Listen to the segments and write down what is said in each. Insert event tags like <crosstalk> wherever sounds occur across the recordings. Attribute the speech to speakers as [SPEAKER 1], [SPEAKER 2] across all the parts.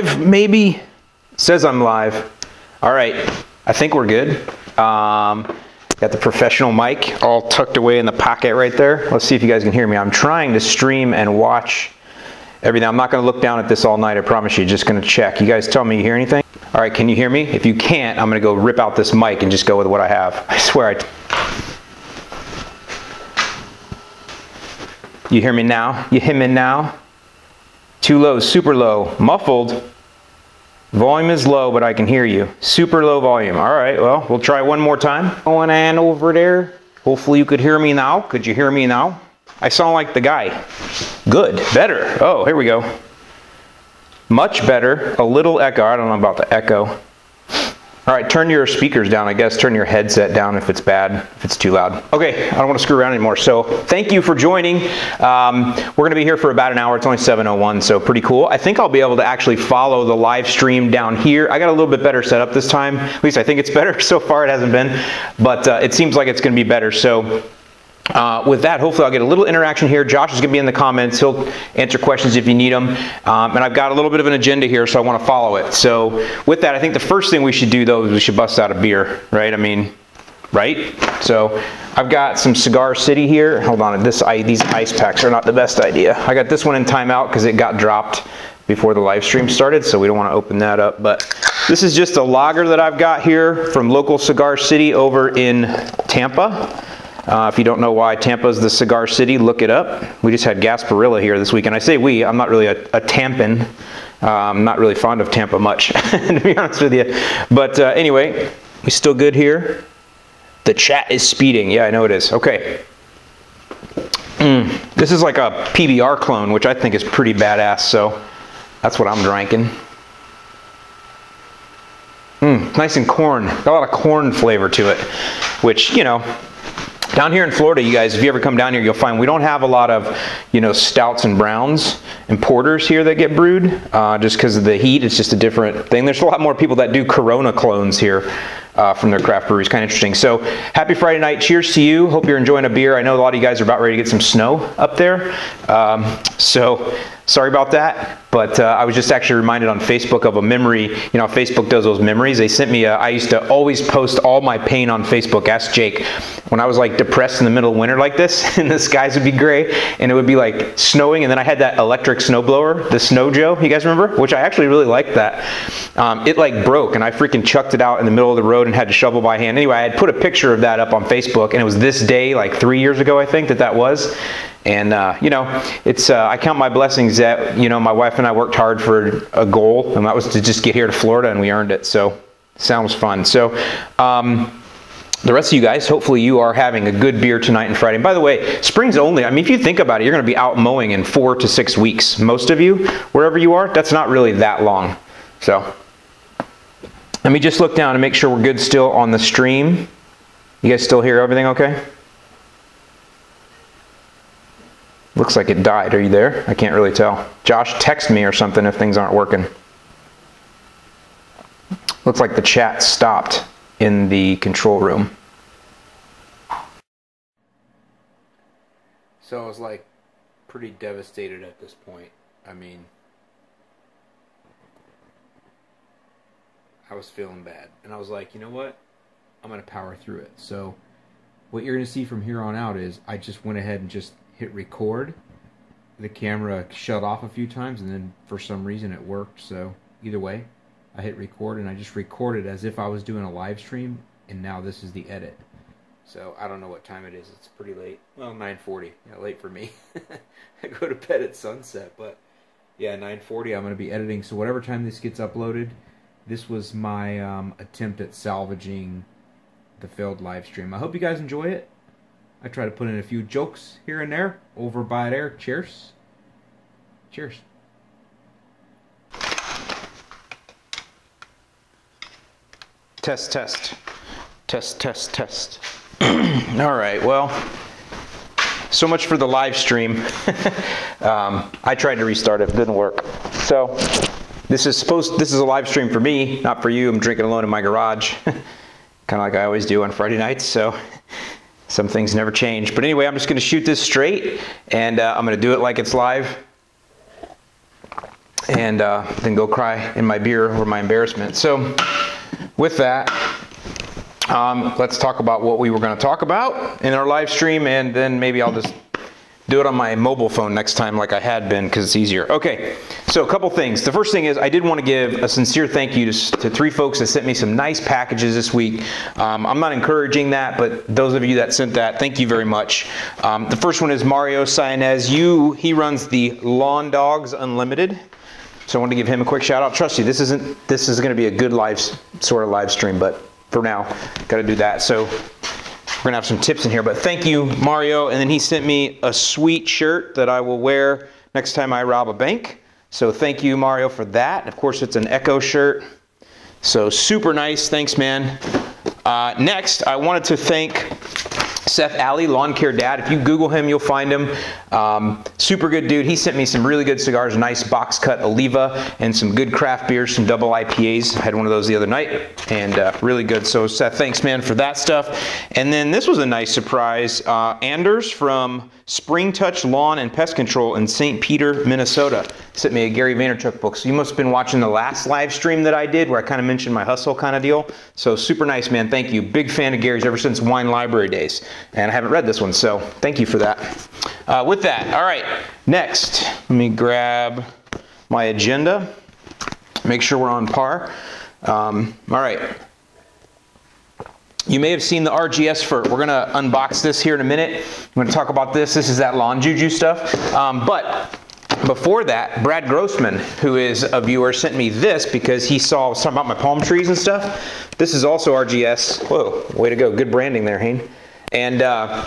[SPEAKER 1] Live? Maybe. says I'm live. All right. I think we're good. Um, got the professional mic all tucked away in the pocket right there. Let's see if you guys can hear me. I'm trying to stream and watch everything. I'm not going to look down at this all night. I promise you. Just going to check. You guys tell me you hear anything? All right. Can you hear me? If you can't, I'm going to go rip out this mic and just go with what I have. <laughs> I swear I. You hear me now? You hear me now? Too low, super low, muffled. Volume is low, but I can hear you. Super low volume. All right, well, we'll try one more time. Going on over there. Hopefully you could hear me now. Could you hear me now? I sound like the guy. Good, better. Oh, here we go. Much better. A little echo. I don't know about the echo. All right, turn your speakers down, I guess. Turn your headset down if it's bad, if it's too loud. Okay, I don't want to screw around anymore. So thank you for joining. Um, we're going to be here for about an hour. It's only 7.01, so pretty cool. I think I'll be able to actually follow the live stream down here. I got a little bit better setup this time. At least I think it's <laughs> better. So far it hasn't been, but uh, it seems like it's going to be better. So uh, with that, hopefully I'll get a little interaction here. Josh is going to be in the comments. He'll answer questions if you need them. Um, and I've got a little bit of an agenda here, so I want to follow it. So with that, I think the first thing we should do, though, is we should bust out a beer, right? I mean, right? So I've got some Cigar City here. Hold on, this these ice packs are not the best idea. I got this one in timeout because it got dropped before the live stream started, so we don't want to open that up. But this is just a lager that I've got here from local Cigar City over in Tampa. Uh, if you don't know why Tampa's the cigar city, look it up. We just had Gasparilla here this week, and I say we, I'm not really a, a Tampan. Uh, I'm not really fond of Tampa much, <laughs> to be honest with you. But uh, anyway, we still good here? The chat is speeding. Yeah, I know it is. Okay. Mm, this is like a PBR clone, which I think is pretty badass, so that's what I'm drinking. Mm, nice and corn. Got a lot of corn flavor to it, which, you know, down here in Florida, you guys, if you ever come down here, you'll find we don't have a lot of, you know, stouts and browns and porters here that get brewed uh, just because of the heat. It's just a different thing. There's a lot more people that do Corona clones here uh, from their craft breweries. Kind of interesting. So happy Friday night. Cheers to you. Hope you're enjoying a beer. I know a lot of you guys are about ready to get some snow up there. Um, so sorry about that. But uh, I was just actually reminded on Facebook of a memory. You know, Facebook does those memories. They sent me. A, I used to always post all my pain on Facebook. Ask Jake. When I was like depressed in the middle of winter like this, <laughs> and the skies would be gray, and it would be like snowing, and then I had that electric snowblower, the Snow Joe. You guys remember? Which I actually really liked that. Um, it like broke, and I freaking chucked it out in the middle of the road and had to shovel by hand. Anyway, I had put a picture of that up on Facebook, and it was this day, like three years ago, I think that that was. And uh, you know, it's uh, I count my blessings that you know my wife and I worked hard for a goal, and that was to just get here to Florida, and we earned it. So sounds fun. So. Um, the rest of you guys, hopefully you are having a good beer tonight and Friday. And by the way, spring's only, I mean, if you think about it, you're going to be out mowing in four to six weeks. Most of you, wherever you are, that's not really that long. So let me just look down and make sure we're good still on the stream. You guys still hear everything okay? Looks like it died. Are you there? I can't really tell. Josh, text me or something if things aren't working. Looks like the chat stopped in the control room. So I was like pretty devastated at this point. I mean, I was feeling bad. And I was like, you know what? I'm going to power through it. So what you're going to see from here on out is I just went ahead and just hit record. The camera shut off a few times and then for some reason it worked. So either way, I hit record and I just recorded as if I was doing a live stream and now this is the edit. So I don't know what time it is. It's pretty late. Well, 9:40. Yeah, late for me. <laughs> I go to bed at sunset, but yeah, 9:40. I'm going to be editing. So whatever time this gets uploaded, this was my um, attempt at salvaging the failed live stream. I hope you guys enjoy it. I try to put in a few jokes here and there over by there. Cheers. Cheers. Test, test. Test, test, test. <clears throat> All right, well, so much for the live stream. <laughs> um, I tried to restart it, it didn't work. So, this is supposed, this is a live stream for me, not for you. I'm drinking alone in my garage, <laughs> kind of like I always do on Friday nights. So, <laughs> some things never change. But anyway, I'm just going to shoot this straight, and uh, I'm going to do it like it's live. and uh, then go cry in my beer over my embarrassment. So, with that, um, let's talk about what we were going to talk about in our live stream, and then maybe I'll just do it on my mobile phone next time like I had been because it's easier. Okay, so a couple things. The first thing is I did want to give a sincere thank you to, to three folks that sent me some nice packages this week. Um, I'm not encouraging that, but those of you that sent that, thank you very much. Um, the first one is Mario Sayanez. You, he runs the Lawn Dogs Unlimited. So I want to give him a quick shout out. Trust you, this isn't this is going to be a good live sort of live stream, but for now, got to do that. So we're gonna have some tips in here, but thank you, Mario. And then he sent me a sweet shirt that I will wear next time I rob a bank. So thank you, Mario, for that. Of course, it's an Echo shirt. So super nice, thanks, man. Uh, next, I wanted to thank Seth Alley, Lawn Care Dad. If you Google him, you'll find him. Um, super good dude. He sent me some really good cigars, nice box cut Oliva, and some good craft beers, some double IPAs. I had one of those the other night, and uh, really good. So Seth, thanks, man, for that stuff. And then this was a nice surprise. Uh, Anders from Spring Touch Lawn and Pest Control in St. Peter, Minnesota. Sent me a Gary Vaynerchuk book. So you must have been watching the last live stream that I did where I kind of mentioned my hustle kind of deal. So super nice, man. Thank you. Big fan of Gary's ever since Wine Library days. And I haven't read this one, so thank you for that. Uh, with that, all right, next, let me grab my agenda. Make sure we're on par. Um, all right. You may have seen the RGS FERT. We're gonna unbox this here in a minute. I'm gonna talk about this. This is that lawn juju stuff. Um, but before that, Brad Grossman, who is a viewer, sent me this because he saw I was talking about my palm trees and stuff. This is also RGS. Whoa, way to go. Good branding there, Hane. And uh,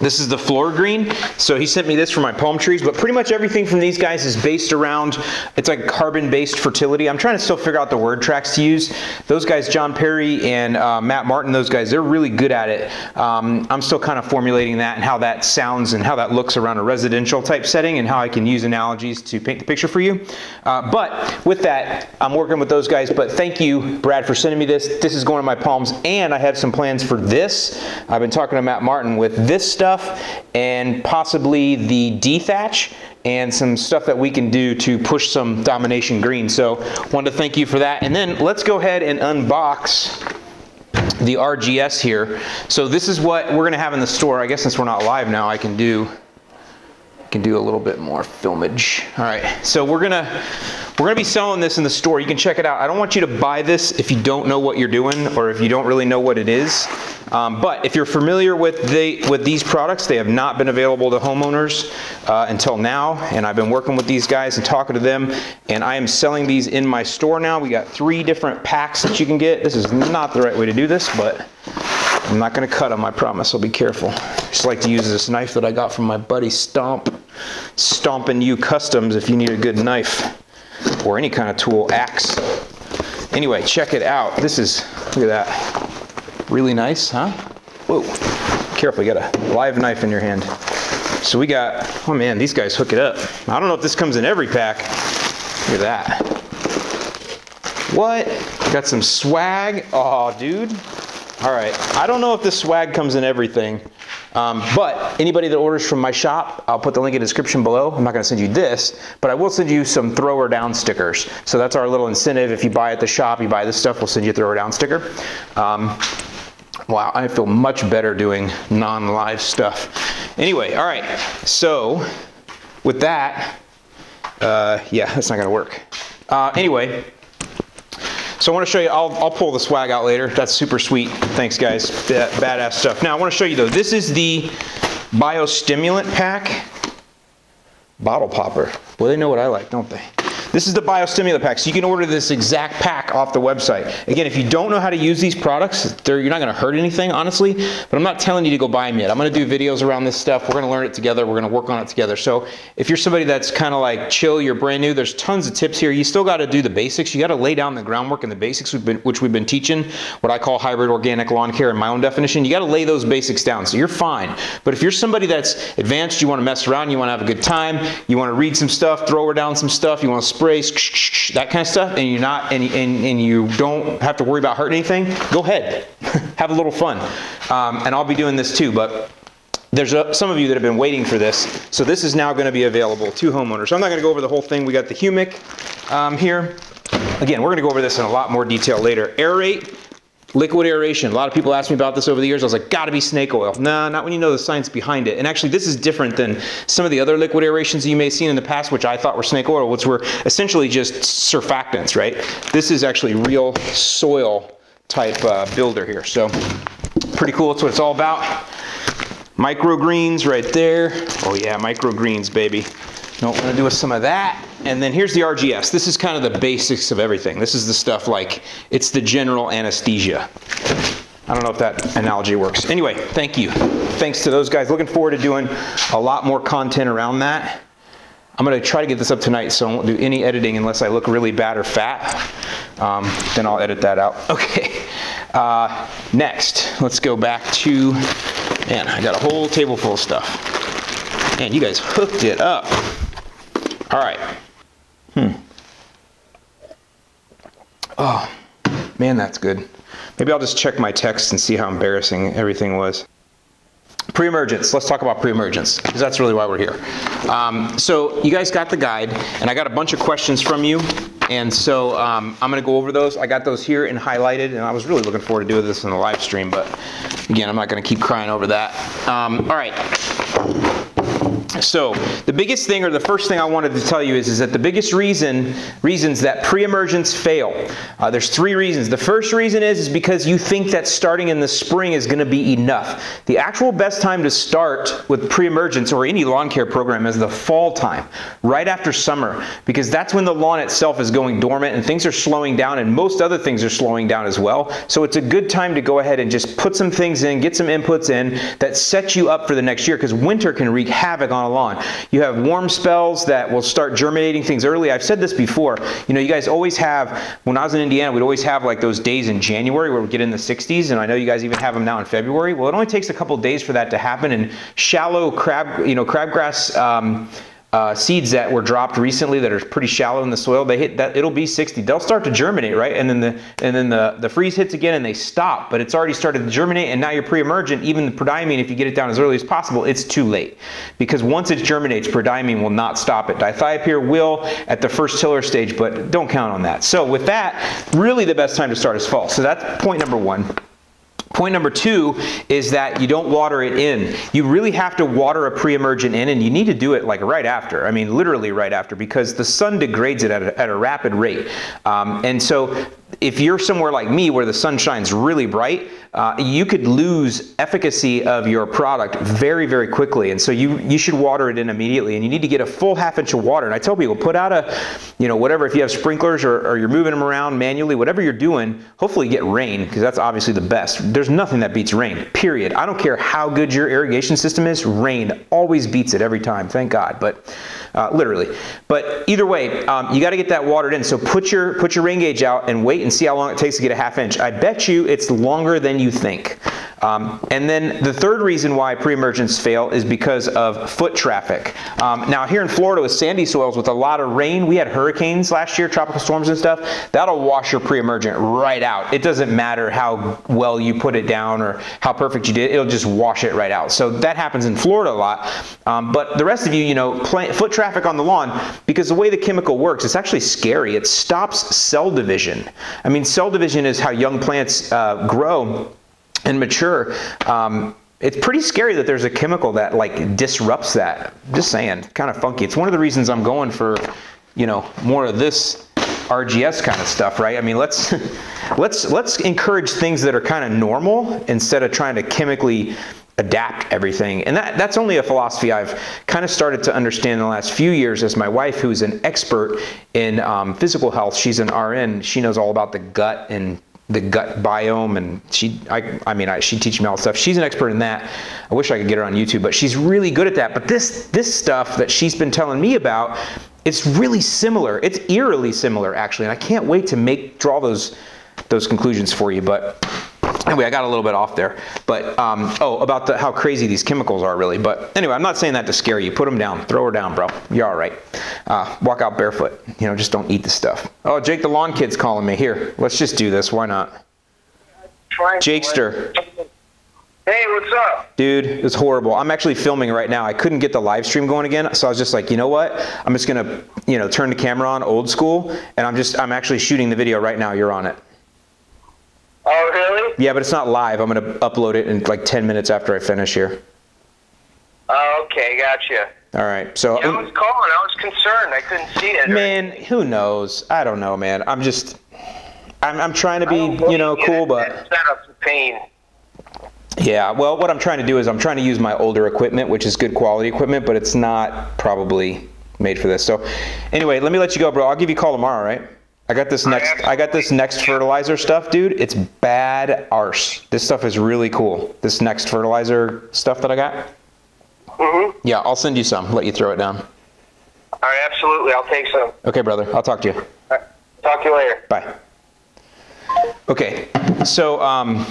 [SPEAKER 1] this is the floor green. So he sent me this for my palm trees, but pretty much everything from these guys is based around, it's like carbon-based fertility. I'm trying to still figure out the word tracks to use. Those guys, John Perry and uh, Matt Martin, those guys, they're really good at it. Um, I'm still kind of formulating that and how that sounds and how that looks around a residential type setting and how I can use analogies to paint the picture for you. Uh, but with that, I'm working with those guys, but thank you, Brad, for sending me this. This is going in my palms, and I have some plans for this. I've been talking to Matt Martin with this stuff stuff and possibly the dethatch and some stuff that we can do to push some domination green. So wanted to thank you for that. And then let's go ahead and unbox the RGS here. So this is what we're gonna have in the store. I guess since we're not live now, I can do can do a little bit more filmage. All right, so we're gonna we're gonna be selling this in the store. You can check it out. I don't want you to buy this if you don't know what you're doing or if you don't really know what it is. Um, but if you're familiar with the with these products, they have not been available to homeowners uh, until now. And I've been working with these guys and talking to them. And I am selling these in my store now. We got three different packs that you can get. This is not the right way to do this, but I'm not gonna cut them, I promise. I'll be careful. Just like to use this knife that I got from my buddy Stomp. Stomping You Customs if you need a good knife or any kind of tool, axe. Anyway, check it out. This is, look at that. Really nice, huh? Whoa, careful, you got a live knife in your hand. So we got, oh man, these guys hook it up. I don't know if this comes in every pack. Look at that. What? Got some swag. Oh, dude. All right, I don't know if this swag comes in everything, um, but anybody that orders from my shop, I'll put the link in the description below. I'm not gonna send you this, but I will send you some thrower down stickers. So that's our little incentive. If you buy at the shop, you buy this stuff, we'll send you a thrower down sticker. Um, wow, I feel much better doing non-live stuff. Anyway, all right, so with that, uh, yeah, that's not gonna work. Uh, anyway, so I want to show you, I'll, I'll pull the swag out later. That's super sweet. Thanks guys, that badass stuff. Now I want to show you though, this is the biostimulant pack bottle popper. Well, they know what I like, don't they? This is the biostimulant pack, so you can order this exact pack off the website. Again, if you don't know how to use these products, you're not gonna hurt anything, honestly, but I'm not telling you to go buy them yet. I'm gonna do videos around this stuff. We're gonna learn it together. We're gonna work on it together. So if you're somebody that's kind of like chill, you're brand new, there's tons of tips here. You still gotta do the basics. You gotta lay down the groundwork and the basics, we've been, which we've been teaching, what I call hybrid organic lawn care in my own definition. You gotta lay those basics down, so you're fine. But if you're somebody that's advanced, you wanna mess around, you wanna have a good time, you wanna read some stuff, throw her down some stuff, you wanna spray that kind of stuff, and you're not, and, and, and you don't have to worry about hurting anything, go ahead, <laughs> have a little fun. Um, and I'll be doing this too, but there's a, some of you that have been waiting for this. So this is now going to be available to homeowners. So I'm not going to go over the whole thing. We got the Humic um, here. Again, we're going to go over this in a lot more detail later. Aerate, liquid aeration. A lot of people ask me about this over the years. I was like, gotta be snake oil. Nah, not when you know the science behind it. And actually, this is different than some of the other liquid aerations you may have seen in the past, which I thought were snake oil, which were essentially just surfactants, right? This is actually real soil type uh, builder here. So pretty cool. That's what it's all about. Microgreens right there. Oh yeah, microgreens, baby. I'm gonna do with some of that. And then here's the RGS. This is kind of the basics of everything. This is the stuff like, it's the general anesthesia. I don't know if that analogy works. Anyway, thank you. Thanks to those guys. Looking forward to doing a lot more content around that. I'm gonna try to get this up tonight so I won't do any editing unless I look really bad or fat. Um, then I'll edit that out. <laughs> Okay, uh, next, let's go back to, man, I got a whole table full of stuff. Man, you guys hooked it up. All right. Hmm. Oh, man, that's good. Maybe I'll just check my text and see how embarrassing everything was. Pre-emergence, let's talk about pre-emergence, because that's really why we're here. Um, so you guys got the guide, and I got a bunch of questions from you, and so um, I'm gonna go over those. I got those here and highlighted, and I was really looking forward to doing this in the live stream, but again, I'm not gonna keep crying over that. Um, all right. So the biggest thing or the first thing I wanted to tell you is, is that the biggest reason reasons that pre-emergence fail, uh, there's three reasons. The first reason is, is because you think that starting in the spring is going to be enough. The actual best time to start with pre-emergence or any lawn care program is the fall time, right after summer, because that's when the lawn itself is going dormant and things are slowing down and most other things are slowing down as well. So it's a good time to go ahead and just put some things in, get some inputs in that set you up for the next year because winter can wreak havoc on a lawn. You have warm spells that will start germinating things early. I've said this before. You know, you guys always have, when I was in Indiana, we'd always have like those days in January where we get in the 60s, and I know you guys even have them now in February. Well, it only takes a couple days for that to happen, and shallow crab, you know, crabgrass, um, uh, seeds that were dropped recently that are pretty shallow in the soil, they hit that it'll be 60. They'll start to germinate, right? And then the and then the, the freeze hits again and they stop, but it's already started to germinate and now you're pre-emergent. Even the prodiamine, if you get it down as early as possible, it's too late. Because once it germinates, prodiamine will not stop it. Dithiopyr will at the first tiller stage, but don't count on that. So with that, really the best time to start is fall. So that's point number one. Point number two is that you don't water it in. You really have to water a pre-emergent in and you need to do it like right after. I mean, literally right after because the sun degrades it at a, at a rapid rate. Um, and so if you're somewhere like me where the sun shines really bright, uh, you could lose efficacy of your product very, very quickly. And so you, you should water it in immediately. And you need to get a full half inch of water. And I tell people, put out a, you know, whatever, if you have sprinklers or, or you're moving them around manually, whatever you're doing, hopefully get rain because that's obviously the best. There's nothing that beats rain, period. I don't care how good your irrigation system is, rain always beats it every time, thank God. But uh, literally. But either way, um, you got to get that watered in. So put your, put your rain gauge out and wait and see how long it takes to get a half inch. I bet you it's longer than you think. Um, and then the third reason why pre-emergence fail is because of foot traffic. Um, now here in Florida with sandy soils with a lot of rain, we had hurricanes last year, tropical storms and stuff, that'll wash your pre-emergent right out. It doesn't matter how well you put it down or how perfect you did, it'll just wash it right out. So that happens in Florida a lot. Um, but the rest of you, you know, foot traffic on the lawn, because the way the chemical works, it's actually scary. It stops cell division. I mean, cell division is how young plants uh, grow and mature, um, it's pretty scary that there's a chemical that like disrupts that. Just saying, kind of funky. It's one of the reasons I'm going for, you know, more of this RGS kind of stuff, right? I mean, let's <laughs> let's let's encourage things that are kind of normal instead of trying to chemically adapt everything. And that, that's only a philosophy I've kind of started to understand in the last few years as my wife, who's an expert in um, physical health, she's an RN, she knows all about the gut and the gut biome and she I, I mean I, she teaches me all stuff. She's an expert in that. I wish I could get her on YouTube but she's really good at that. But this this stuff that she's been telling me about it's really similar. It's eerily similar actually and I can't wait to make draw those those conclusions for you but Anyway, I got a little bit off there. But, um, oh, about the, how crazy these chemicals are really. But anyway, I'm not saying that to scare you. Put them down. Throw her down, bro. You're all right. Uh, walk out barefoot. You know, just don't eat the stuff. Oh, Jake the lawn kid's calling me. Here, let's just do this. Why not? Jakester.
[SPEAKER 2] Hey, what's up?
[SPEAKER 1] Dude, it's horrible. I'm actually filming right now. I couldn't get the live stream going again, so I was just like, you know what? I'm just gonna, you know, turn the camera on old school, and I'm just, I'm actually shooting the video right now. You're on it.
[SPEAKER 2] Oh, really?
[SPEAKER 1] Yeah, but it's not live. I'm gonna upload it in like 10 minutes after I finish here.
[SPEAKER 2] Oh, okay, gotcha.
[SPEAKER 1] All right. So,
[SPEAKER 2] Yeah, I was calling. I was concerned. I couldn't see it.
[SPEAKER 1] man, who knows? I don't know, man. I'm just, I'm, I'm trying to be, you know, cool,
[SPEAKER 2] it.
[SPEAKER 1] but.
[SPEAKER 2] That setup's a pain.
[SPEAKER 1] Yeah, well, what I'm trying to do is I'm trying to use my older equipment, which is good quality equipment, but it's not probably made for this. So, anyway, let me let you go, bro. I'll give you a call tomorrow, right? I got this next. I got this next fertilizer stuff, dude. It's bad arse. This stuff is really cool. This next fertilizer stuff that I got.
[SPEAKER 2] Mm-hmm.
[SPEAKER 1] Yeah, I'll send you some. Let you throw it down.
[SPEAKER 2] All right, absolutely. I'll take some.
[SPEAKER 1] Okay, brother. I'll talk to you.
[SPEAKER 2] All right. Talk to you later.
[SPEAKER 1] Bye. Okay, so um,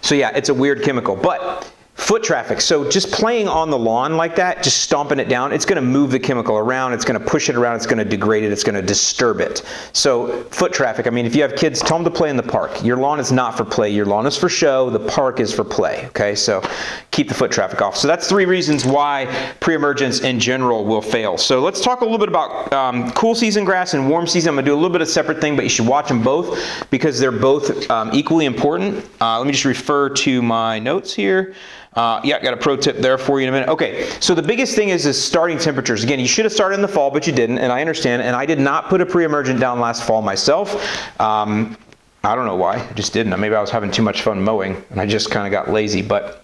[SPEAKER 1] so yeah, it's a weird chemical, but foot traffic. So just playing on the lawn like that, just stomping it down, it's going to move the chemical around. It's going to push it around. It's going to degrade it. It's going to disturb it. So foot traffic. I mean, if you have kids, tell them to play in the park. Your lawn is not for play. Your lawn is for show. The park is for play. Okay, so keep the foot traffic off. So that's three reasons why pre-emergence in general will fail. So let's talk a little bit about um, cool season grass and warm season. I'm going to do a little bit of separate thing, but you should watch them both because they're both um, equally important. Uh, let me just refer to my notes here. Uh, yeah, I got a pro tip there for you in a minute. Okay, so the biggest thing is is starting temperatures. Again, you should have started in the fall, but you didn't, and I understand. And I did not put a pre-emergent down last fall myself. Um, I don't know why. I just didn't. Maybe I was having too much fun mowing, and I just kind of got lazy. But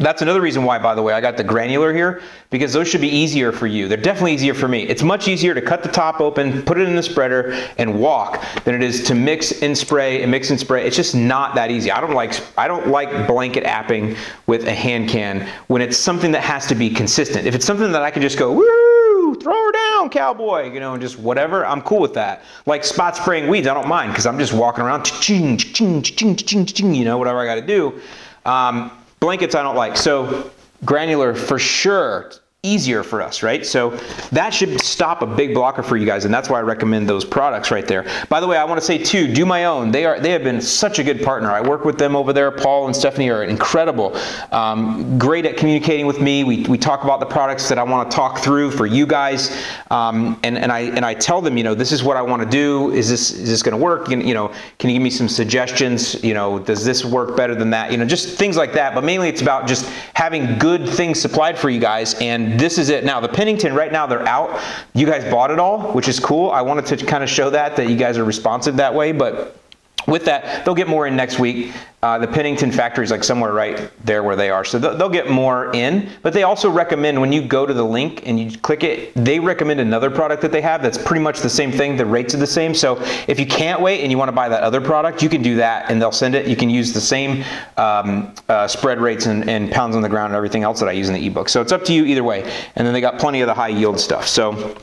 [SPEAKER 1] that's another reason why, by the way, I got the granular here because those should be easier for you. They're definitely easier for me. It's much easier to cut the top open, put it in the spreader, and walk than it is to mix and spray and mix and spray. It's just not that easy. I don't like I don't like blanket apping with a hand can when it's something that has to be consistent. If it's something that I can just go woo, throw her down, cowboy, you know, and just whatever, I'm cool with that. Like spot spraying weeds, I don't mind because I'm just walking around, you know, whatever I got to do. Um, Blankets I don't like. So granular for sure easier for us, right? So that should stop a big blocker for you guys, and that's why I recommend those products right there. By the way, I want to say too, DoMyOwn. They are they have been such a good partner. I work with them over there. Paul and Stephanie are incredible, um, great at communicating with me. We, we talk about the products that I want to talk through for you guys, um, and and I and I tell them, you know, this is what I want to do. Is this is this going to work? You, you know, can you give me some suggestions? You know, does this work better than that? You know, just things like that. But mainly, it's about just having good things supplied for you guys and this is it. Now, the Pennington, right now, they're out. You guys bought it all, which is cool. I wanted to kind of show that, that you guys are responsive that way, but with that, they'll get more in next week. Uh, the Pennington factory is like somewhere right there where they are. So they'll, they'll, get more in, but they also recommend when you go to the link and you click it, they recommend another product that they have that's pretty much the same thing. The rates are the same. So if you can't wait and you want to buy that other product, you can do that and they'll send it. You can use the same um, uh, spread rates and, and pounds on the ground and everything else that I use in the ebook. So it's up to you either way. And then they got plenty of the high yield stuff. So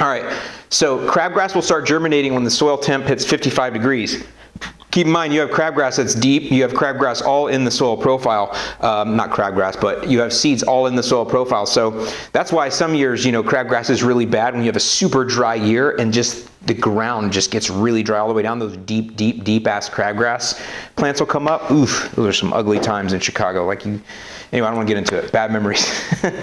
[SPEAKER 1] all right, so crabgrass will start germinating when the soil temp hits 55 degrees. Keep in mind, you have crabgrass that's deep. You have crabgrass all in the soil profile. Um, not crabgrass, but you have seeds all in the soil profile. So that's why some years, you know, crabgrass is really bad when you have a super dry year and just the ground just gets really dry all the way down. Those deep, deep, deep ass crabgrass plants will come up. Oof, those are some ugly times in Chicago. Like you, anyway, I don't want to get into it. Bad memories.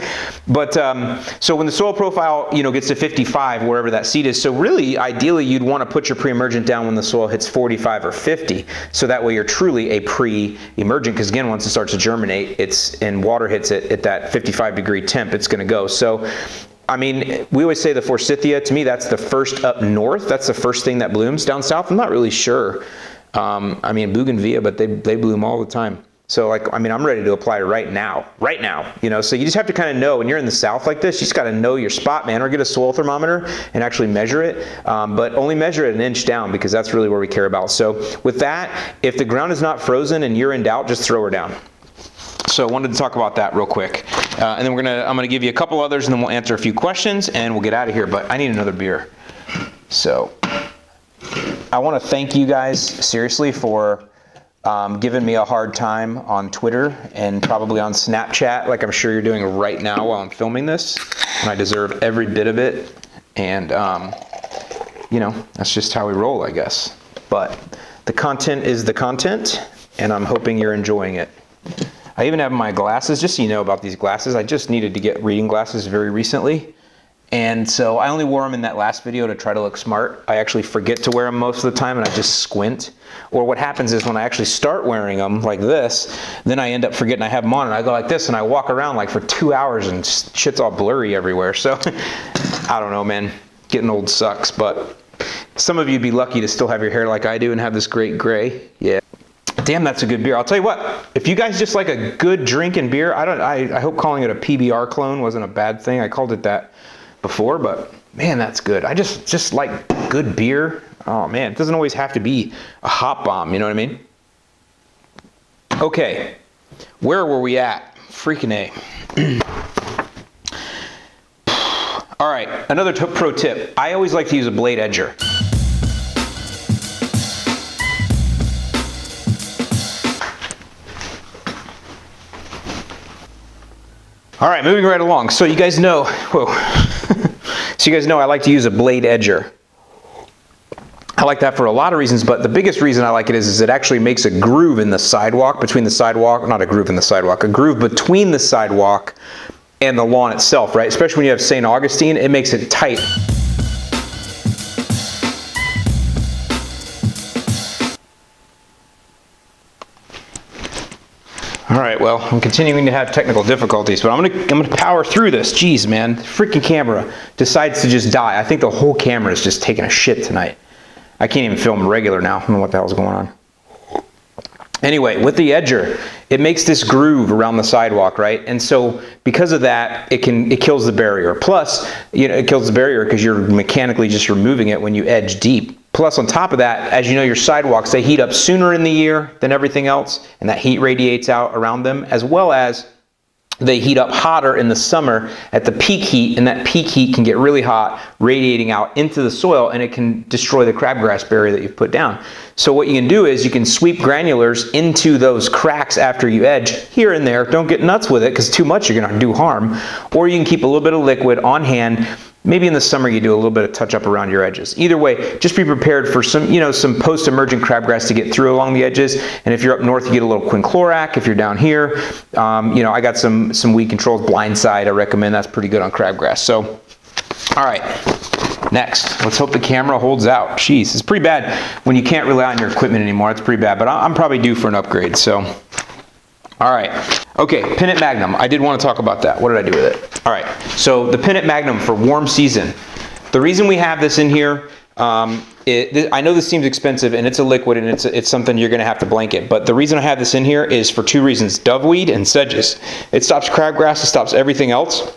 [SPEAKER 1] <laughs> but um, so when the soil profile, you know, gets to 55, wherever that seed is, so really, ideally, you'd want to put your pre-emergent down when the soil hits 45 or 50. So that way, you're truly a pre-emergent. Because again, once it starts to germinate, it's and water hits it at that 55 degree temp, it's going to go. So I mean, we always say the forsythia. To me, that's the first up north. That's the first thing that blooms. Down south, I'm not really sure. Um, I mean, bougainvillea, but they, they bloom all the time. So like, I mean, I'm ready to apply right now, right now, you know, so you just have to kind of know when you're in the South like this, you just got to know your spot, man, or get a soil thermometer and actually measure it. Um, but only measure it an inch down because that's really where we care about. So with that, if the ground is not frozen and you're in doubt, just throw her down. So I wanted to talk about that real quick. Uh, and then we're gonna, I'm gonna give you a couple others and then we'll answer a few questions and we'll get out of here, but I need another beer. So I wanna thank you guys seriously for um, giving me a hard time on Twitter and probably on Snapchat, like I'm sure you're doing right now while I'm filming this. And I deserve every bit of it. And, um, you know, that's just how we roll, I guess. But the content is the content. and I'm hoping you're enjoying it. I even have my glasses, just so you know about these glasses. I just needed to get reading glasses very recently. And so I only wore them in that last video to try to look smart. I actually forget to wear them most of the time and I just squint. Or what happens is when I actually start wearing them like this, then I end up forgetting I have them on and I go like this and I walk around like for two hours and shit's all blurry everywhere. So <laughs> I don't know, man. Getting old sucks, but some of you'd be lucky to still have your hair like I do and have this great gray. Yeah. Damn, that's a good beer. I'll tell you what, if you guys just like a good drink and beer, I don't I, I hope calling it a PBR clone wasn't a bad thing. I called it that before, but man, that's good. I just just like good beer. Oh man, it doesn't always have to be a hop bomb, you know what I mean? Okay, where were we at? Freaking A. <clears throat> All right, another pro tip. I always like to use a blade edger. All right, moving right along. So you guys know, whoa. <laughs> so you guys know I like to use a blade edger. I like that for a lot of reasons, but the biggest reason I like it is, is it actually makes a groove in the sidewalk, between the sidewalk, not a groove in the sidewalk, a groove between the sidewalk and the lawn itself, right? Especially when you have St. Augustine, it makes it tight. All right, well, I'm continuing to have technical difficulties, but I'm gonna, I'm gonna power through this. Jeez, man, freaking camera decides to just die. I think the whole camera is just taking a shit tonight. I can't even film regular now. I don't know what the hell's going on. Anyway, with the edger, it makes this groove around the sidewalk, right? And so because of that, it can it kills the barrier. Plus, you know, it kills the barrier because you're mechanically just removing it when you edge deep. Plus, on top of that, as you know, your sidewalks, they heat up sooner in the year than everything else, and that heat radiates out around them, as well as they heat up hotter in the summer at the peak heat, and that peak heat can get really hot, radiating out into the soil, and it can destroy the crabgrass barrier that you've put down. So what you can do is you can sweep granulars into those cracks after you edge here and there. Don't get nuts with it because too much you're gonna do harm. Or you can keep a little bit of liquid on hand Maybe in the summer you do a little bit of touch up around your edges. Either way, just be prepared for some, you know, some post-emergent crabgrass to get through along the edges. And if you're up north, you get a little quinclorac. If you're down here, um, you know, I got some some weed controls. Blindside, I recommend. That's pretty good on crabgrass. So, all right. Next, let's hope the camera holds out. Jeez, it's pretty bad when you can't rely on your equipment anymore. It's pretty bad, but I'm probably due for an upgrade. So, all right. Okay, Pennant Magnum. I did want to talk about that. What did I do with it? All right. So the Pennant Magnum for warm season. The reason we have this in here, um, it, I know this seems expensive and it's a liquid and it's, it's something you're going to have to blanket. But the reason I have this in here is for two reasons. Doveweed and sedges. It stops crabgrass. It stops everything else.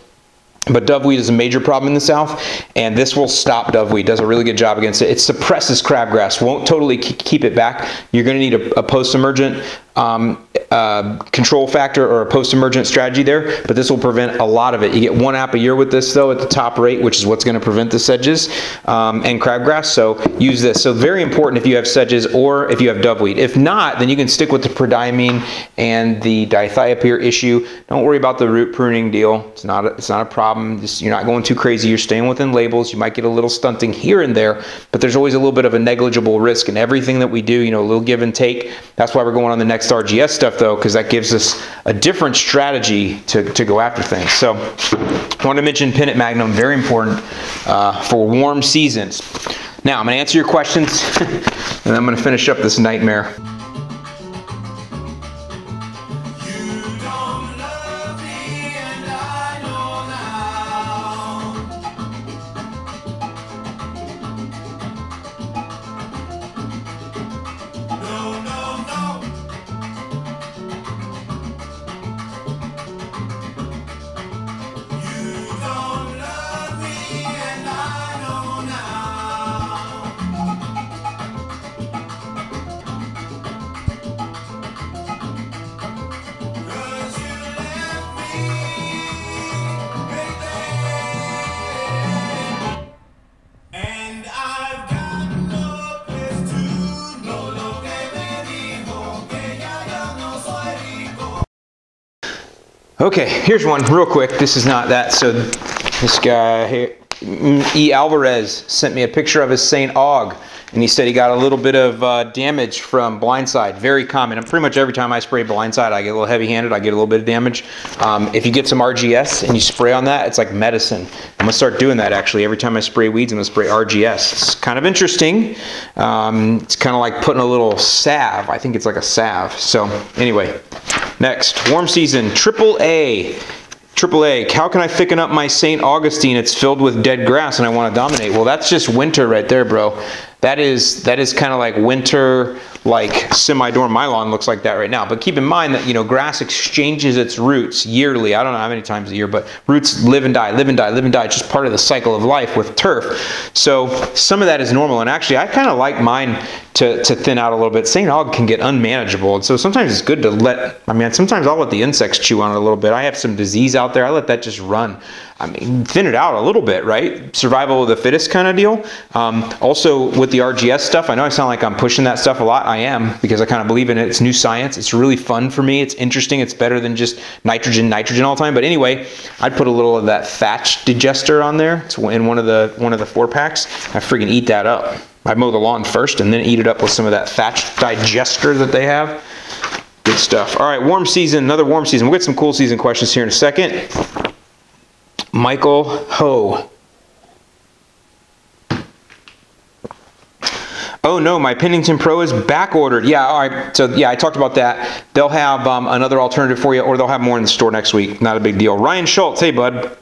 [SPEAKER 1] But doveweed is a major problem in the south, and this will stop doveweed. Does a really good job against it. It suppresses crabgrass, won't totally keep it back. You're going to need a, a post-emergent um, uh, control factor or a post-emergent strategy there, but this will prevent a lot of it. You get one app a year with this though at the top rate, which is what's going to prevent the sedges um, and crabgrass. So use this. So very important if you have sedges or if you have doveweed. If not, then you can stick with the prodiamine and the dithiopyr issue. Don't worry about the root pruning deal. It's not a, it's not a problem. Just, you're not going too crazy. You're staying within labels. You might get a little stunting here and there, but there's always a little bit of a negligible risk in everything that we do. You know, a little give and take. That's why we're going on the next RGS stuff though, because that gives us a different strategy to, to go after things. So I want to mention Pennant Magnum, very important uh, for warm seasons. Now I'm going to answer your questions <laughs> and I'm going to finish up this nightmare. Okay, here's one real quick. This is not that. So this guy here, E. Alvarez sent me a picture of his St. Aug. and he said he got a little bit of uh, damage from blindside. Very common. And pretty much every time I spray blindside, I get a little heavy-handed. I get a little bit of damage. Um, if you get some RGS and you spray on that, it's like medicine. I'm gonna start doing that actually. Every time I spray weeds, I'm gonna spray RGS. It's kind of interesting. Um, it's kind of like putting a little salve. I think it's like a salve. So anyway, next warm season triple A. Triple A, how can I thicken up my St. Augustine? It's filled with dead grass and I want to dominate. Well, that's just winter right there, bro. That is that is kind of like winter like semi-dorm. My lawn looks like that right now. But keep in mind that, you know, grass exchanges its roots yearly. I don't know how many times a year, but roots live and die, live and die, live and die. It's just part of the cycle of life with turf. So some of that is normal. And actually, I kind of like mine to, to thin out a little bit. St. Aug can get unmanageable. And so sometimes it's good to let, I mean, sometimes I'll let the insects chew on it a little bit. I have some disease out there. I let that just run. I mean, thin it out a little bit, right? Survival of the fittest kind of deal. Um, also, with the RGS stuff, I know I sound like I'm pushing that stuff a lot. I am because I kind of believe in it. It's new science. It's really fun for me. It's interesting. It's better than just nitrogen, nitrogen all the time. But anyway, I'd put a little of that thatch digester on there. It's in one of the one of the four packs. I freaking eat that up. I mow the lawn first and then eat it up with some of that thatch digester that they have. Good stuff. All right, warm season, another warm season. We'll get some cool season questions here in a second. Michael Ho. Oh no, my Pennington Pro is back ordered. Yeah, all right. So yeah, I talked about that. They'll have um, another alternative for you, or they'll have more in the store next week. Not a big deal. Ryan Schultz, hey bud.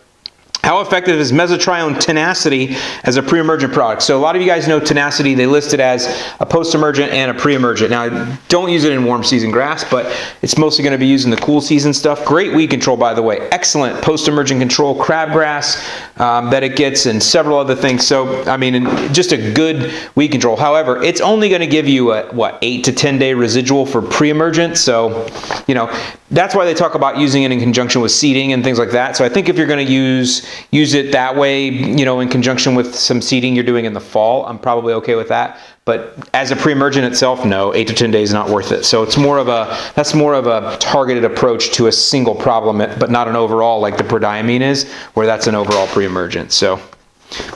[SPEAKER 1] How effective is mesotrione tenacity as a pre-emergent product? So a lot of you guys know tenacity, they list it as a post-emergent and a pre-emergent. Now, don't use it in warm season grass, but it's mostly gonna be used in the cool season stuff. Great weed control, by the way. Excellent post-emergent control, crabgrass um, that it gets and several other things. So, I mean, just a good weed control. However, it's only gonna give you a, what, eight to 10 day residual for pre-emergent. So, you know, that's why they talk about using it in conjunction with seeding and things like that. So I think if you're gonna use use it that way, you know, in conjunction with some seeding you're doing in the fall, I'm probably okay with that. But as a pre-emergent itself, no, eight to 10 days not worth it. So it's more of a, that's more of a targeted approach to a single problem, but not an overall like the prodiamine is, where that's an overall pre-emergent. So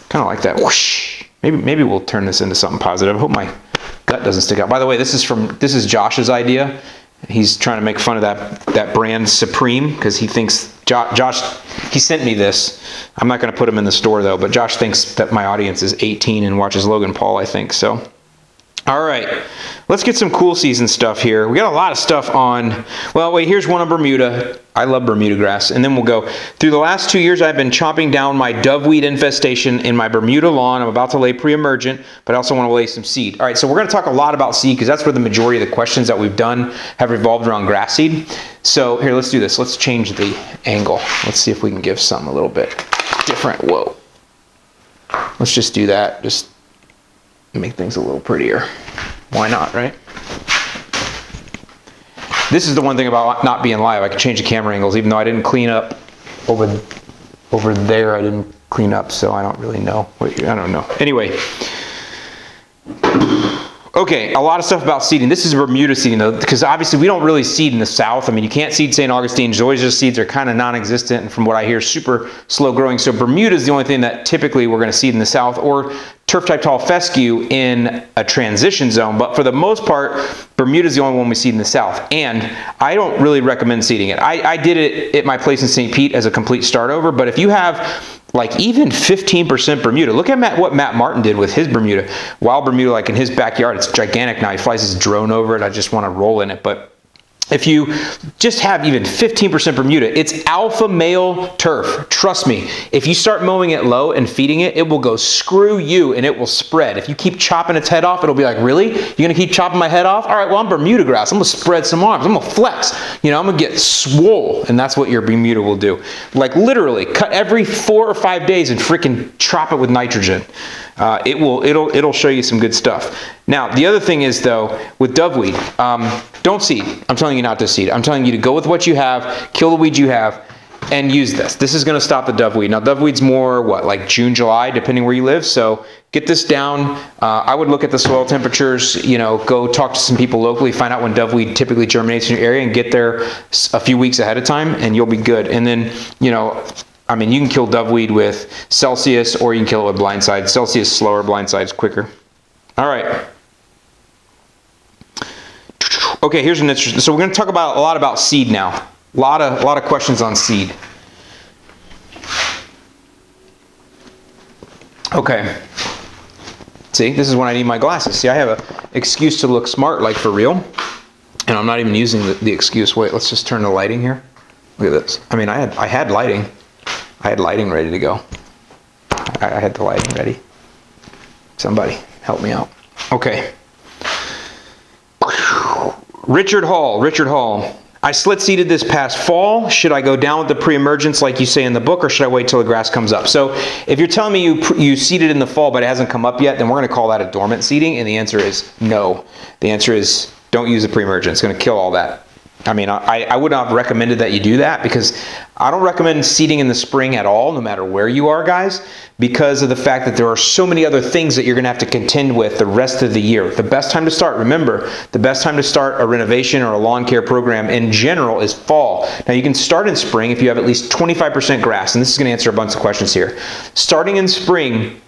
[SPEAKER 1] kind of like that. Whoosh. Maybe, maybe we'll turn this into something positive. I hope my gut doesn't stick out. By the way, this is from, this is Josh's idea. He's trying to make fun of that, that brand Supreme because he thinks Josh, he sent me this. I'm not going to put him in the store though, but Josh thinks that my audience is 18 and watches Logan Paul, I think. So, all right, let's get some cool season stuff here. We got a lot of stuff on. Well, wait, here's one on Bermuda. I love Bermuda grass. And then we'll go through the last two years. I've been chopping down my doveweed infestation in my Bermuda lawn. I'm about to lay pre-emergent, but I also want to lay some seed. All right, so we're going to talk a lot about seed because that's where the majority of the questions that we've done have revolved around grass seed. So here, let's do this. Let's change the angle. Let's see if we can give some a little bit different. Whoa. Let's just do that. Just make things a little prettier. Why not, right? This is the one thing about not being live. I can change the camera angles, even though I didn't clean up over over there. I didn't clean up, so I don't really know. I don't know. Anyway. Okay, a lot of stuff about seeding. This is Bermuda seeding though, because obviously we don't really seed in the south. I mean, you can't seed St. Augustine. Zoysia seeds are kind of non-existent, and from what I hear, super slow growing. So Bermuda is the only thing that typically we're going to seed in the south, or turf type tall fescue in a transition zone. But for the most part, Bermuda is the only one we seed in the south. And I don't really recommend seeding it. I, I did it at my place in St. Pete as a complete start over. But if you have like even 15% Bermuda. Look at Matt, what Matt Martin did with his Bermuda. Wild Bermuda, like in his backyard, it's gigantic now. He flies his drone over it. I just want to roll in it. But if you just have even 15% Bermuda, it's alpha male turf. Trust me, if you start mowing it low and feeding it, it will go screw you and it will spread. If you keep chopping its head off, it'll be like, really? You're gonna keep chopping my head off? All right, well, I'm Bermuda grass. I'm gonna spread some arms. I'm gonna flex. You know, I'm gonna get swole, and that's what your Bermuda will do. Like literally, cut every four or five days and freaking chop it with nitrogen. Uh, it will, it'll, it'll show you some good stuff. Now, the other thing is though, with doveweed, um, don't seed. I'm telling you not to seed. I'm telling you to go with what you have, kill the weeds you have, and use this. This is gonna stop the doveweed. Now, doveweed's more, what, like June, July, depending where you live. So get this down. Uh, I would look at the soil temperatures, you know, go talk to some people locally, find out when doveweed typically germinates in your area and get there a few weeks ahead of time and you'll be good. And then, you know, I mean, you can kill doveweed with Celsius or you can kill it with blindside. Celsius slower, blindside's quicker. All right. Okay, here's an interesting. So we're going to talk about a lot about seed now. A lot of a lot of questions on seed. Okay. See, this is when I need my glasses. See, I have an excuse to look smart, like for real. And I'm not even using the, the excuse. Wait, let's just turn the lighting here. Look at this. I mean, I had I had lighting. I had lighting ready to go. I, I had the lighting ready. Somebody help me out. Okay. Richard Hall. Richard Hall. I slit seeded this past fall. Should I go down with the pre-emergence like you say in the book or should I wait till the grass comes up? So if you're telling me you, you seeded in the fall but it hasn't come up yet, then we're going to call that a dormant seeding and the answer is no. The answer is don't use the pre-emergence. It's going to kill all that. I mean, I, I would not have recommended that you do that because I don't recommend seeding in the spring at all, no matter where you are, guys, because of the fact that there are so many other things that you're going to have to contend with the rest of the year. The best time to start, remember, the best time to start a renovation or a lawn care program in general is fall. Now, you can start in spring if you have at least 25% grass, and this is going to answer a bunch of questions here. Starting in spring,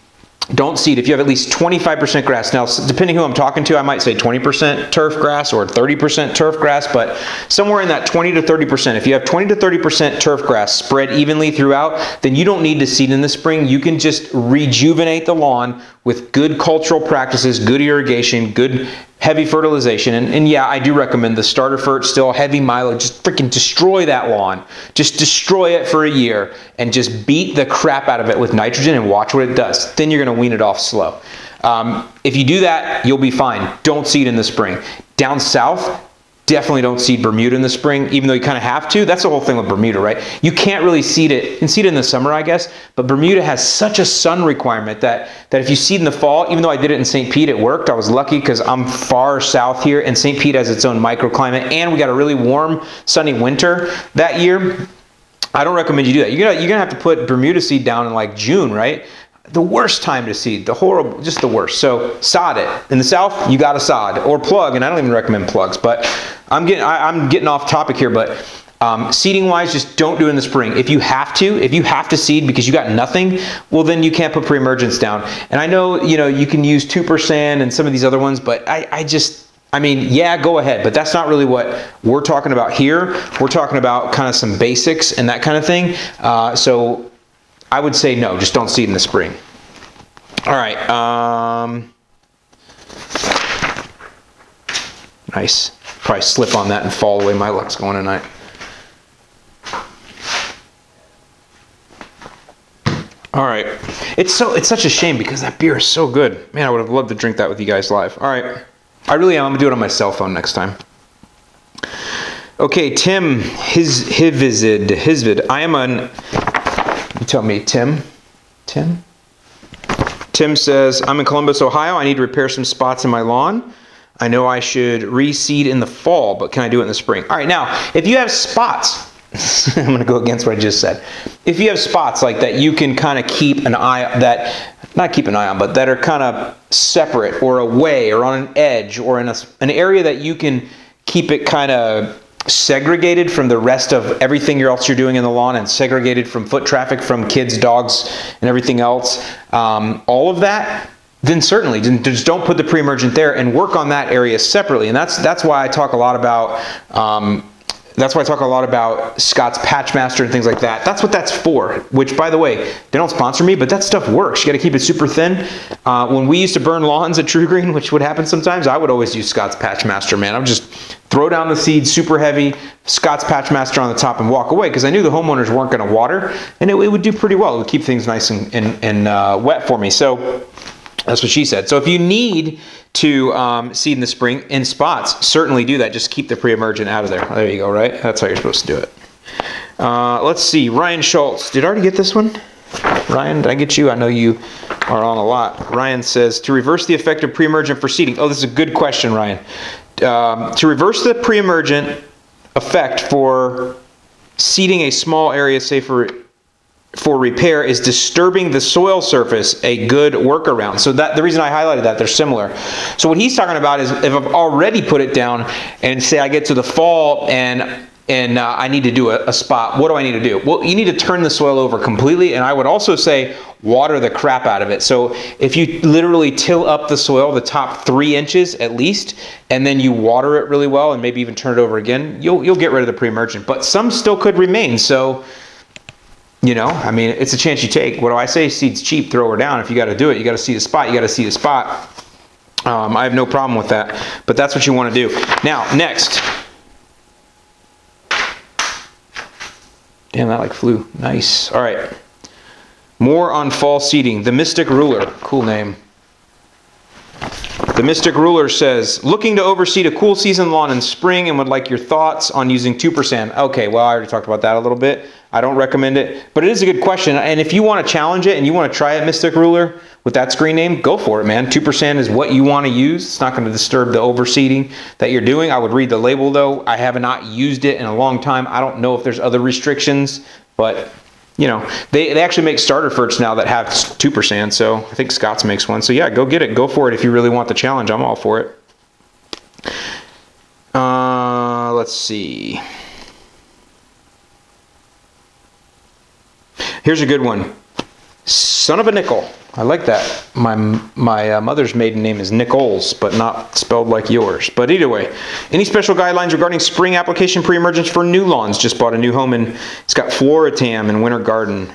[SPEAKER 1] don't seed if you have at least 25% grass. Now, depending who I'm talking to, I might say 20% turf grass or 30% turf grass, but somewhere in that 20 to 30%. If you have 20 to 30% turf grass spread evenly throughout, then you don't need to seed in the spring. You can just rejuvenate the lawn with good cultural practices, good irrigation, good heavy fertilization. And, and, yeah, I do recommend the starter fert, still heavy mileage. Just freaking destroy that lawn. Just destroy it for a year and just beat the crap out of it with nitrogen and watch what it does. Then you're going to wean it off slow. Um, if you do that, you'll be fine. Don't seed in the spring. Down south, Definitely don't seed Bermuda in the spring, even though you kind of have to. That's the whole thing with Bermuda, right? You can't really seed it. Can seed it in the summer, I guess, but Bermuda has such a sun requirement that, that if you seed in the fall, even though I did it in St. Pete, it worked. I was lucky because I'm far south here, and St. Pete has its own microclimate, and we got a really warm, sunny winter that year. I don't recommend you do that. You're gonna, you're gonna have to put Bermuda seed down in like June, right? The worst time to seed, the horrible, just the worst. So sod it. In the south, you got to sod or plug, and I don't even recommend plugs. But I'm getting I, am getting off topic here, but. Um, seeding wise, just don't do it in the spring. If you have to, if you have to seed because you got nothing, well then you can't put pre-emergence down. And I know you know you can use Tupersan and some of these other ones, but I, I just I mean, yeah, go ahead, but that's not really what we're talking about here. We're talking about kind of some basics and that kind of thing. Uh, so I would say no, just don't seed in the spring. All right. Um, nice. Probably slip on that and fall away. My luck's going tonight. All right. It's so it's such a shame because that beer is so good. Man, I would have loved to drink that with you guys live. All right. I really am. I'm gonna do it on my cell phone next time. Okay, Tim, his his his vid. I am an you tell me, Tim? Tim? Tim says, I'm in Columbus, Ohio. I need to repair some spots in my lawn. I know I should reseed in the fall, but can I do it in the spring? All right, now, if you have spots, <laughs> I'm going to go against what I just said. If you have spots like that, you can kind of keep an eye that not keep an eye on, but that are kind of separate or away or on an edge or in a, an area that you can keep it kind of segregated from the rest of everything else you're doing in the lawn and segregated from foot traffic from kids, dogs, and everything else, um, all of that, then certainly just don't put the pre-emergent there and work on that area separately. And that's that's why I talk a lot about um, that's why I talk a lot about Scott's Patchmaster and things like that. That's what that's for, which, by the way, they don't sponsor me, but that stuff works. You got to keep it super thin. Uh, when we used to burn lawns at TruGreen, <laughs> which would happen sometimes, I would always use Scott's Patchmaster, man. I would just throw down the seed super heavy, Scott's Patchmaster on the top, and walk away because I knew the homeowners weren't going to water, and it, it, would do pretty well. It would keep things nice and, and, and uh, wet for me. So that's what she said. So if you need to um, seed in the spring in spots, certainly do that. Just keep the pre-emergent out of there. There you go, right? That's how you're supposed to do it. Uh, let's see, Ryan Schultz. Did I already get this one? Ryan, did I get you? I know you are on a lot. Ryan says, to reverse the effect of pre-emergent for seeding. Oh, this is a good question, Ryan. Um, to reverse the pre-emergent effect for seeding a small area, say for for repair is disturbing the soil surface a good workaround. So that the reason I highlighted that they're similar. So what he's talking about is if I've already put it down and say I get to the fall and and uh, I need to do a, a, spot, what do I need to do? Well, you need to turn the soil over completely. And I would also say water the crap out of it. So if you literally till up the soil the top three inches at least, and then you water it really well and maybe even turn it over again, you'll, you'll get rid of the pre-emergent. But some still could remain. So, you know, I mean, it's a chance you take. What do I say? Seed's cheap, throw her down. If you got to do it, you got to see the spot. You got to see the spot. Um, I have no problem with that, but that's what you want to do. Now, next. Damn, that like flew. Nice. All right. More on fall seeding. The Mystic Ruler. Cool name. The Mystic Ruler says, looking to overseed a cool season lawn in spring and would like your thoughts on using Tupersan. Okay, well, I already talked about that a little bit. I don't recommend it, but it is a good question. And if you want to challenge it and you want to try it, Mystic Ruler, with that screen name, go for it, man. Tupersan is what you want to use. It's not going to disturb the overseeding that you're doing. I would read the label though. I have not used it in a long time. I don't know if there's other restrictions, but you know, they, they actually make starter ferts now that have Tupersan, so I think Scott's makes one. So yeah, go get it. Go for it if you really want the challenge. I'm all for it. Uh, let's see. Here's a good one. Son of a nickel. I like that. My my uh, mother's maiden name is Nichols, but not spelled like yours. But either way, any special guidelines regarding spring application pre-emergence for new lawns? Just bought a new home and it's got Floratam and Winter Garden.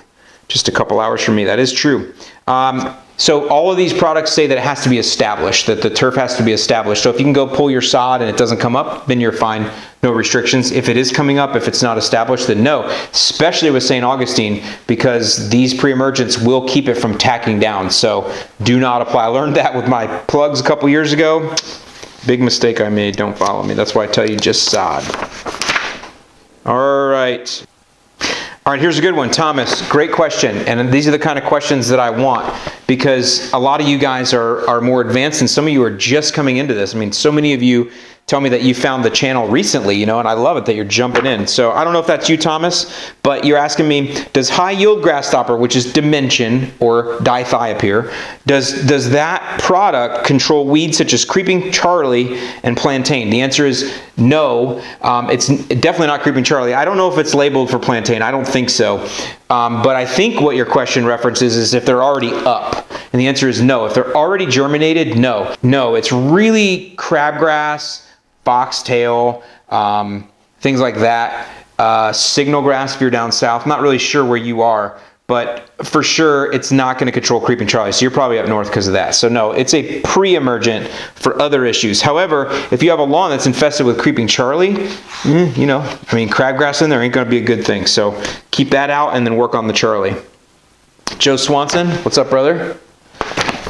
[SPEAKER 1] Just a couple hours from me. That is true. Um, so all of these products say that it has to be established, that the turf has to be established. So if you can go pull your sod and it doesn't come up, then you're fine. No restrictions. If it is coming up, if it's not established, then no. Especially with St. Augustine, because these pre-emergents will keep it from tacking down. So do not apply. I learned that with my plugs a couple years ago. Big mistake I made. Don't follow me. That's why I tell you just sod. All right. All right, here's a good one. Thomas, great question. And these are the kind of questions that I want because a lot of you guys are, are more advanced and some of you are just coming into this. I mean, so many of you tell me that you found the channel recently, you know, and I love it that you're jumping in. So I don't know if that's you, Thomas, but you're asking me, does Hi-Yield grass stopper, which is Dimension or dithiopyr, does, does that product control weeds such as creeping Charlie and plantain? The answer is no. Um, it's definitely not creeping Charlie. I don't know if it's labeled for plantain. I don't think so. Um, but I think what your question references is if they're already up. And the answer is no. If they're already germinated, no. No, it's really crabgrass, foxtail, um, things like that. Uh, signal grass if you're down south. I'm not really sure where you are, but for sure it's not going to control creeping Charlie. So you're probably up north because of that. So no, it's a pre-emergent for other issues. However, if you have a lawn that's infested with creeping Charlie, mm, you know, I mean, crabgrass in there ain't going to be a good thing. So keep that out and then work on the Charlie. Joe Swanson, what's up, brother?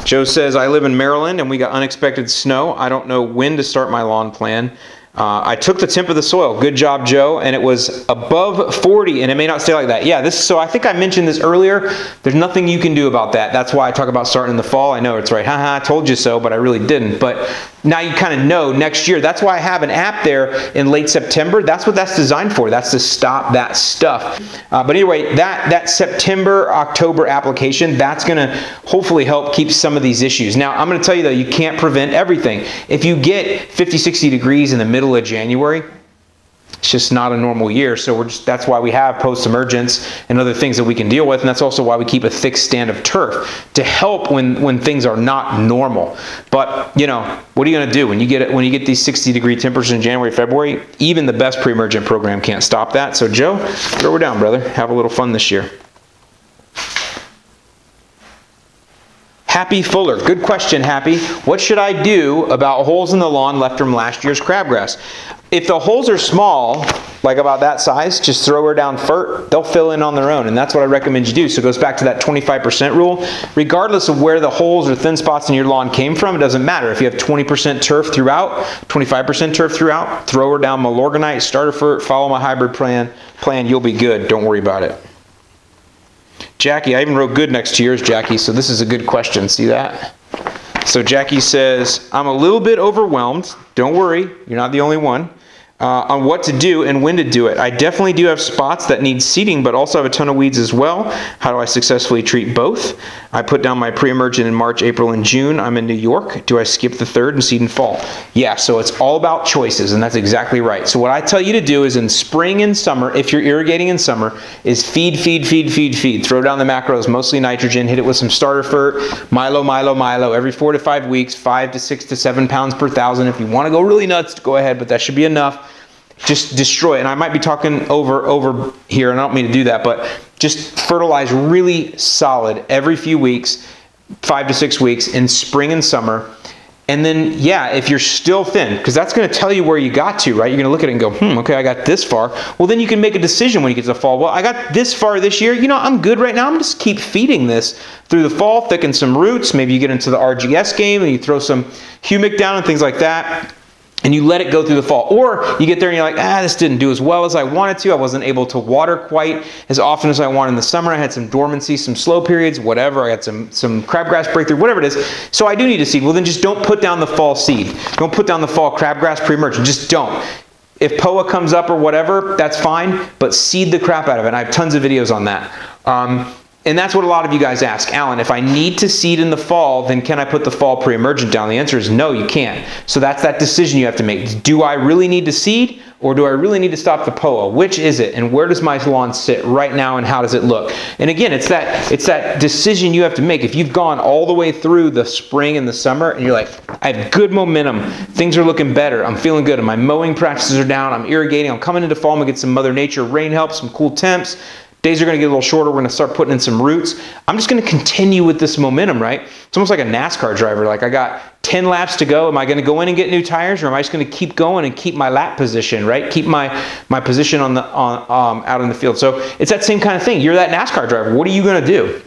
[SPEAKER 1] Joe says, I live in Maryland and we got unexpected snow. I don't know when to start my lawn plan. Uh, I took the temp of the soil. Good job, Joe. And it was above 40, and it may not stay like that. Yeah, this. So I think I mentioned this earlier. There's nothing you can do about that. That's why I talk about starting in the fall. I know it's right. Haha, I told you so, but I really didn't. But now you kind of know next year. That's why I have an app there in late September. That's what that's designed for. That's to stop that stuff. Uh, but anyway, that, that September, October application, that's going to hopefully help keep some of these issues. Now, I'm going to tell you though, you can't prevent everything. If you get 50, 60 degrees in the middle of January, it's just not a normal year. So we're just, that's why we have post-emergence and other things that we can deal with. And that's also why we keep a thick stand of turf to help when, when things are not normal. But, you know, what are you going to do when you get it when you get these 60 degree temperatures in January, February? Even the best pre-emergent program can't stop that. So Joe, throw her down, brother. Have a little fun this year. Happy Fuller, good question, Happy. What should I do about holes in the lawn left from last year's crabgrass? If the holes are small, like about that size, just throw her down fert. They'll fill in on their own, and that's what I recommend you do. So it goes back to that 25% rule. Regardless of where the holes or thin spots in your lawn came from, it doesn't matter. If you have 20% turf throughout, 25% turf throughout, throw her down Milorganite, starter fert, follow my hybrid plan, plan, you'll be good. Don't worry about it. Jackie, I even wrote good next to yours, Jackie, so this is a good question. See that? So Jackie says, I'm a little bit overwhelmed. Don't worry, you're not the only one. Uh, on what to do and when to do it. I definitely do have spots that need seeding, but also have a ton of weeds as well. How do I successfully treat both? I put down my pre-emergent in March, April, and June. I'm in New York. Do I skip the third and seed in fall? Yeah, so it's all about choices, and that's exactly right. So what I tell you to do is in spring and summer, if you're irrigating in summer, is feed, feed, feed, feed, feed. Throw down the macros, mostly nitrogen, hit it with some starter fert, Milo, Milo, Milo, every four to five weeks, five to six to seven pounds per thousand. If you want to go really nuts, go ahead, but that should be enough just destroy it. And I might be talking over over here, and I don't mean to do that, but just fertilize really solid every few weeks, five to six weeks in spring and summer. And then, yeah, if you're still thin, because that's going to tell you where you got to, right? You're going to look at it and go, hmm, okay, I got this far. Well, then you can make a decision when you get to the fall. Well, I got this far this year. You know, I'm good right now. I'm just keep feeding this through the fall, thicken some roots. Maybe you get into the RGS game and you throw some humic down and things like that and you let it go through the fall. Or you get there and you're like, ah, this didn't do as well as I wanted to. I wasn't able to water quite as often as I wanted in the summer. I had some dormancy, some slow periods, whatever. I had some, some crabgrass breakthrough, whatever it is. So I do need to seed. Well, then just don't put down the fall seed. Don't put down the fall crabgrass pre-emergent. Just don't. If POA comes up or whatever, that's fine, but seed the crap out of it. And I have tons of videos on that. Um, and that's what a lot of you guys ask. Allyn, if I need to seed in the fall, then can I put the fall pre-emergent down? The answer is no, you can't. So that's that decision you have to make. Do I really need to seed or do I really need to stop the POA? Which is it? And where does my lawn sit right now and how does it look? And again, it's that it's that decision you have to make. If you've gone all the way through the spring and the summer and you're like, I have good momentum, things are looking better, I'm feeling good, and my mowing practices are down, I'm irrigating, I'm coming into fall, I'm gonna get some Mother Nature rain help, some cool temps, Days are going to get a little shorter. We're to start putting in some roots. I'm just to continue with this momentum, right? It's almost like a NASCAR driver. Like I got 10 laps to go. Am I going to go in and get new tires or am I just going to keep going and keep my lap position, right? Keep my, my position on the, on, um, out in the field. So it's that same kind of thing. You're that NASCAR driver. What are you going to do?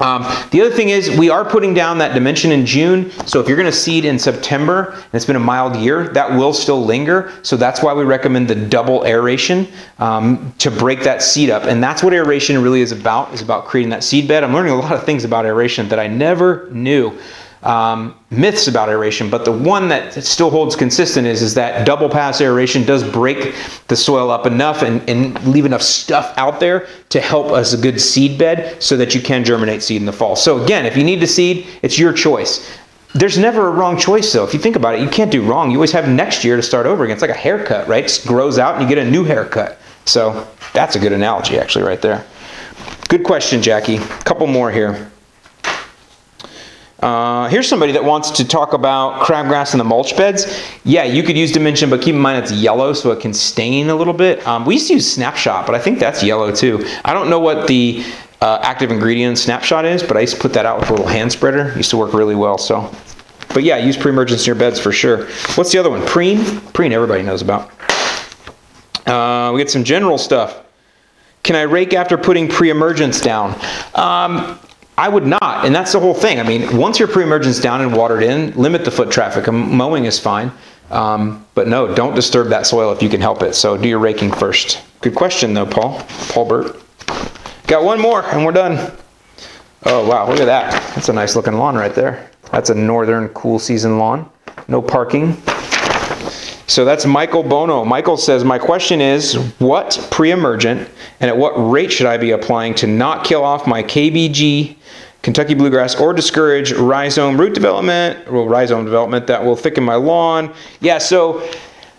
[SPEAKER 1] Um, the other thing is we are putting down that dimension in June. So if you're going to seed in September and it's been a mild year, that will still linger. So that's why we recommend the double aeration um, to break that seed up. And that's what aeration really is about, is about creating that seed bed. I'm learning a lot of things about aeration that I never knew um, myths about aeration, but the one that still holds consistent is, is that double pass aeration does break the soil up enough and, and leave enough stuff out there to help us a good seed bed so that you can germinate seed in the fall. So again, if you need to seed, it's your choice. There's never a wrong choice though. If you think about it, you can't do wrong. You always have next year to start over again. It's like a haircut, right? It grows out and you get a new haircut. So that's a good analogy actually right there. Good question, Jackie. A couple more here. Uh, here's somebody that wants to talk about crabgrass in the mulch beds. Yeah, you could use Dimension, but keep in mind it's yellow, so it can stain a little bit. Um, we used to use Snapshot, but I think that's yellow too. I don't know what the uh, active ingredient Snapshot is, but I used to put that out with a little hand spreader. It used to work really well, so. But yeah, use pre-emergence in your beds for sure. What's the other one? Preen? Preen everybody knows about. Uh, we get some general stuff. Can I rake after putting pre-emergence down? Um, I would not, and that's the whole thing. I mean, once your pre-emergence down and watered in, limit the foot traffic. Um, mowing is fine, um, but no, don't disturb that soil if you can help it. So do your raking first. Good question though, Paul. Paul Burt. Got one more and we're done. Oh wow, look at that. That's a nice looking lawn right there. That's a northern cool season lawn. No parking. So that's Michael Bono. Michael says, my question is, what pre-emergent and at what rate should I be applying to not kill off my KBG Kentucky bluegrass or discourage rhizome root development, well, rhizome development that will thicken my lawn. Yeah, so,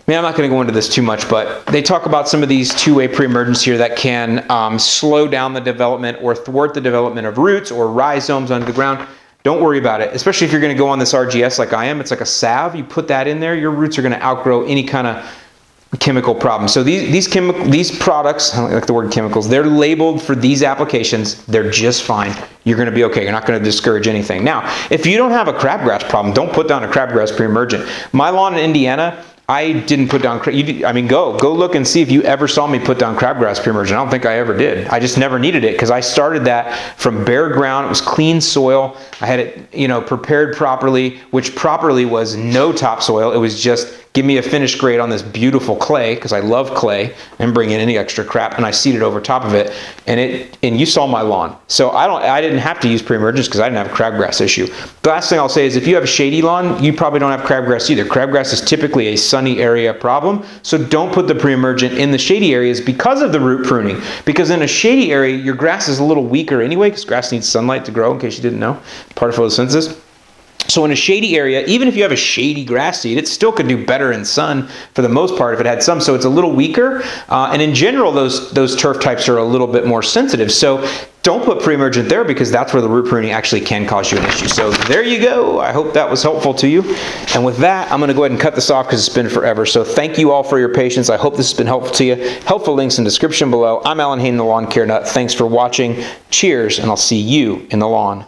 [SPEAKER 1] man, I'm not going to go into this too much, but they talk about some of these two-way pre-emergence here that can um, slow down the development or thwart the development of roots or rhizomes under the ground. Don't worry about it, especially if you're going to go on this RGS like I am. It's like a salve. You put that in there, your roots are going to outgrow any kind of chemical problem. So these these chemical these products, I like the word chemicals, they're labeled for these applications. They're just fine. You're going to be okay. You're not going to discourage anything. Now, if you don't have a crabgrass problem, don't put down a crabgrass pre-emergent. My lawn in Indiana, I didn't put down, I mean, go, go look and see if you ever saw me put down crabgrass pre-emergent. I don't think I ever did. I just never needed it because I started that from bare ground. It was clean soil. I had it, you know, prepared properly, which properly was no topsoil. It was just give me a finish grade on this beautiful clay because I love clay and bring in any extra crap and I seed it over top of it and it and you saw my lawn. So I don't I didn't have to use pre-emergence because I didn't have a crabgrass issue. The last thing I'll say is if you have a shady lawn, you probably don't have crabgrass either. Crabgrass is typically a sunny area problem, so don't put the pre-emergent in the shady areas because of the root pruning. Because in a shady area, your grass is a little weaker anyway because grass needs sunlight to grow in case you didn't know, part of photosynthesis. So in a shady area, even if you have a shady grass seed, it still could do better in sun for the most part if it had some. So it's a little weaker. Uh, and in general, those, those turf types are a little bit more sensitive. So don't put pre-emergent there because that's where the root pruning actually can cause you an issue. So there you go. I hope that was helpful to you. And with that, I'm going to go ahead and cut this off because it's been forever. So thank you all for your patience. I hope this has been helpful to you. Helpful links in description below. I'm Allyn Hane, the Lawn Care Nut. Thanks for watching. Cheers, and I'll see you in the lawn.